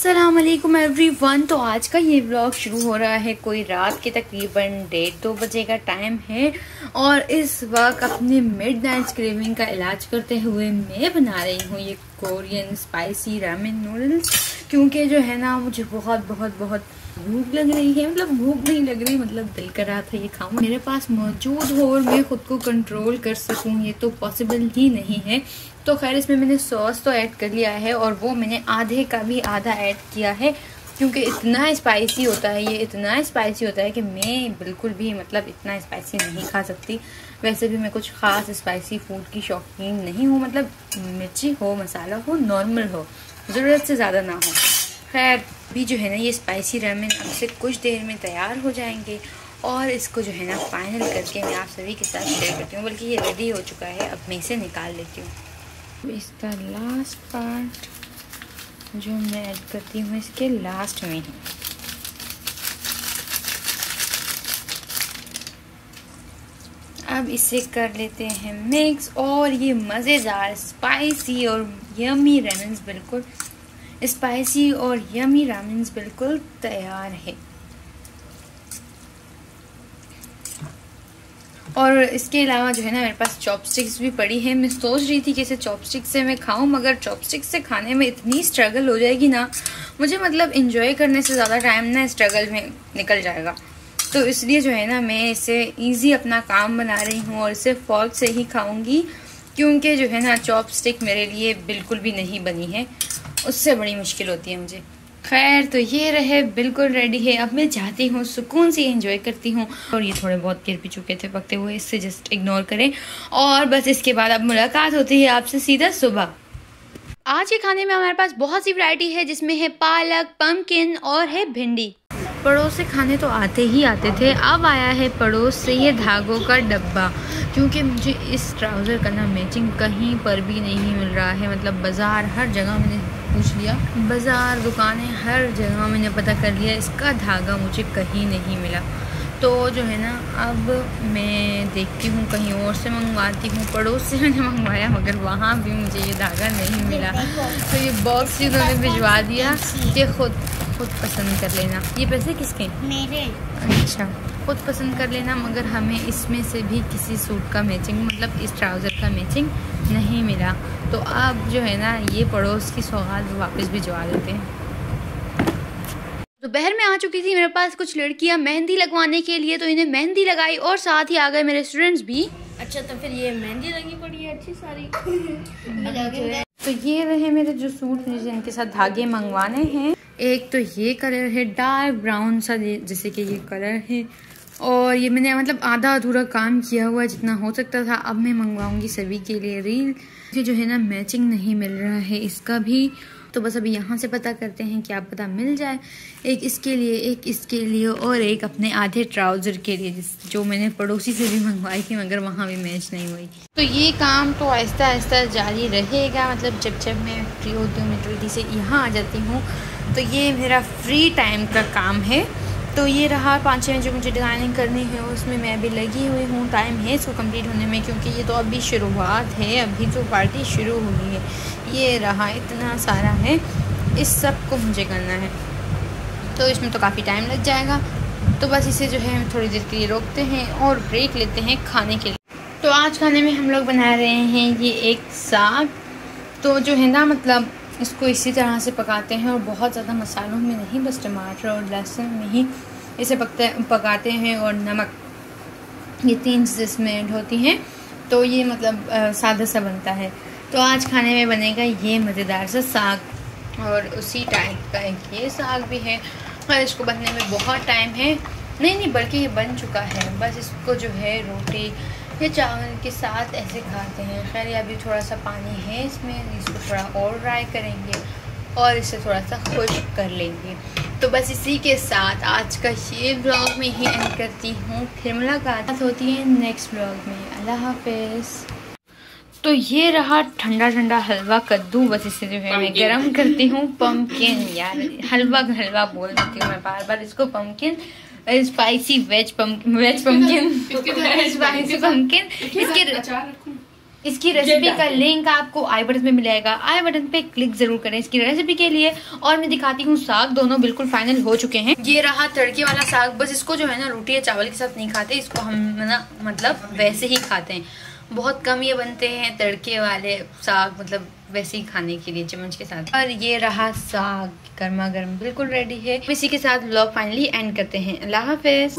Aslam every one तो आज का ये ब्लॉग शुरू हो रहा है। कोई रात के तकरीबन डेढ़ दो बजे का टाइम है। और इस वक्त अपने मिड नाइट क्रेविंग का इलाज करते हुए मैं बना रही हूँ ये कोरियन स्पाइसी रामेन नूडल्स क्योंकि जो है ना, मुझे बहुत बहुत बहुत भूख लग रही है मतलब भूख नहीं लग रही मतलब दिल कर रहा था ये खाऊं। मेरे पास मौजूद हो और मैं खुद को कंट्रोल कर सकूँ, ये तो पॉसिबल ही नहीं है। तो खैर, इसमें मैंने सॉस तो ऐड कर लिया है और वो मैंने आधे का भी आधा ऐड किया है, क्योंकि इतना स्पाइसी होता है, ये इतना स्पाइसी होता है कि मैं बिल्कुल भी मतलब इतना स्पाइसी नहीं खा सकती। वैसे भी मैं कुछ ख़ास स्पाइसी फ़ूड की शौकीन नहीं हूँ मतलब मिर्ची हो, मसाला हो नॉर्मल हो, ज़रूरत से ज़्यादा ना हो। खैर भी जो है ना ये स्पाइसी रेमन अब से कुछ देर में तैयार हो जाएँगे और इसको जो है ना फाइनल करके मैं आप सभी के साथ शेयर करती हूँ, बल्कि ये रेडी हो चुका है, अब मैं इसे निकाल लेती हूँ। इसका लास्ट पार्ट जो मैं ऐड करती हूँ, इसके लास्ट में ही। अब इसे कर लेते हैं मिक्स और ये मज़ेदार स्पाइसी और यमी रेमन्स बिल्कुल स्पाइसी और यमी रामेन्स बिल्कुल तैयार है। और इसके अलावा जो है ना, मेरे पास चॉपस्टिक्स भी पड़ी है। मैं सोच रही थी कि इसे चॉपस्टिक से मैं खाऊं, मगर चॉपस्टिक से खाने में इतनी स्ट्रगल हो जाएगी ना, मुझे मतलब इंजॉय करने से ज़्यादा टाइम ना स्ट्रगल में निकल जाएगा। तो इसलिए जो है ना, मैं इसे इजी अपना काम बना रही हूँ और इसे फॉल्क से ही खाऊँगी, क्योंकि जो है ना चॉपस्टिक मेरे लिए बिल्कुल भी नहीं बनी है। उससे बड़ी मुश्किल होती है मुझे। खैर तो ये रहे, बिल्कुल रेडी है। अब मैं चाहती हूँ, सुकून से एंजॉय करती हूँ। और ये थोड़े बहुत गिर भी चुके थे, पकते हुए, इससे जस्ट इग्नोर करें। और बस इसके बाद अब मुलाकात होती है आपसे सीधा सुबह। आज के खाने में हमारे पास बहुत सी वैरायटी है, जिसमें है पालक पम्पकिन और है भिंडी। पड़ोस से खाने तो आते ही आते थे। अब आया है पड़ोस से ये धागों का डब्बा। क्योंकि मुझे इस ट्राउज़र का ना मैचिंग कहीं पर भी नहीं मिल रहा है। मतलब बाज़ार, हर जगह मैंने पूछ लिया। बाज़ार दुकानें हर जगह मैंने पता कर लिया इसका धागा मुझे कहीं नहीं मिला। तो जो है ना अब मैं देखती हूँ कहीं और से मंगवाती हूँ पड़ोस से मैंने मंगवाया मगर वहाँ भी मुझे ये धागा नहीं मिला। तो ये बॉक्स ही उन्होंने भिजवा दिया कि खुद खुद पसंद कर लेना। ये पैसे किसके? मेरे। अच्छा खुद पसंद कर लेना मगर हमें इसमें से भी किसी सूट का मैचिंग मतलब इस ट्राउज़र का मैचिंग नहीं मिला। तो अब जो है ना ये पड़ोस की सौगात वापस भिजवा देते हैं। दोपहर में आ चुकी थी मेरे पास कुछ लड़कियाँ मेहंदी लगवाने के लिए तो इन्हें मेहंदी लगाई और साथ ही आ गए मेरे स्टूडेंट्स भी। अच्छा तो फिर ये मेहंदी लगी पड़ी है अच्छी सारी। तो ये रहे मेरे जो सूट मुझे इनके साथ धागे मंगवाने हैं। एक तो ये कलर है डार्क ब्राउन सा जैसे कि ये कलर है। और ये मैंने मतलब आधा अधूरा काम किया हुआ जितना हो सकता था, अब मैं मंगवाऊँगी सभी के लिए रील ये जो है ना मैचिंग नहीं मिल रहा है इसका भी। तो बस अभी यहाँ से पता करते हैं कि आप पता मिल जाए। एक इसके लिए, एक इसके लिए और एक अपने आधे ट्राउज़र के लिए जो मैंने पड़ोसी से भी मंगवाई थी, मगर वहाँ भी मैच नहीं हुई। तो ये काम तो आहिस्ता आहिस्ता जारी रहेगा। मतलब जब जब मैं फ्री होती हूँ, मैं जल्दी से यहाँ आ जाती हूँ। तो ये मेरा फ्री टाइम का काम है। तो ये रहा पाँच छः जो मुझे डिज़ाइनिंग करनी है, उसमें मैं अभी लगी हुई हूँ। टाइम है इसको कंप्लीट होने में, क्योंकि ये तो अभी शुरुआत है, अभी तो पार्टी शुरू हुई है, ये रहा इतना सारा है। इस सबको मुझे करना है। तो इसमें तो काफ़ी टाइम लग जाएगा। तो बस इसे जो है हम थोड़ी देर के लिए रोकते हैं और ब्रेक लेते हैं खाने के लिए। तो आज खाने में हम लोग बना रहे हैं ये एक साग। तो जो है ना मतलब इसको इसी तरह से पकाते हैं और बहुत ज़्यादा मसालों में नहीं, बस टमाटर और लहसुन में ही इसे पकते, पकाते हैं और नमक, ये तीन चीज़ इसमें ऐड होती हैं। तो ये मतलब सादा सा बनता है। तो आज खाने में बनेगा ये मज़ेदार सा साग और उसी टाइप का एक ये साग भी है। और इसको बनने में बहुत टाइम है। नहीं नहीं, बल्कि ये बन चुका है। बस इसको जो है रोटी या चावल के साथ ऐसे खाते हैं। खैर अभी थोड़ा सा पानी है इसमें इसको थोड़ा और ड्राई करेंगे और इसे थोड़ा सा खुश कर लेंगे। तो बस इसी के साथ आज का ये ब्लॉग में ही एंड करती हूँ। फिर मुलाकात होती है नेक्स्ट ब्लॉग में। अल्लाह हाफिज़। तो ये रहा ठंडा ठंडा हलवा कद्दू। बस इसे जो है मैं गरम करती हूँ। पम्पकिन यार हलवा हलवा बोल देती हूँ मैं बार बार इसको pumpkin spicy wedge pumpkin wedge pumpkin spicy pumpkin इसके इसकी रेसिपी का लिंक आपको आई बटन पे मिलेगा। आई बटन पे क्लिक ज़रूर करें इसकी रेसिपी के लिए। और मैं दिखाती हूँ साग। दोनों बिल्कुल फाइनल हो चुके हैं। ये रहा तड़के वाला साग। बस इसको जो है ना रोटी या चावल के साथ नहीं खाते। इसको हम ना मतलब वैसे ही खाते हैं। बहुत कम ये बनते हैं तड़के वाले साग मतलब वैसे ही खाने के लिए चम्मच के साथ। और ये रहा साग गर्मा गर्म बिल्कुल रेडी है। इसी के साथ ब्लॉग फाइनली एंड करते हैं। अल्लाह हाफिज।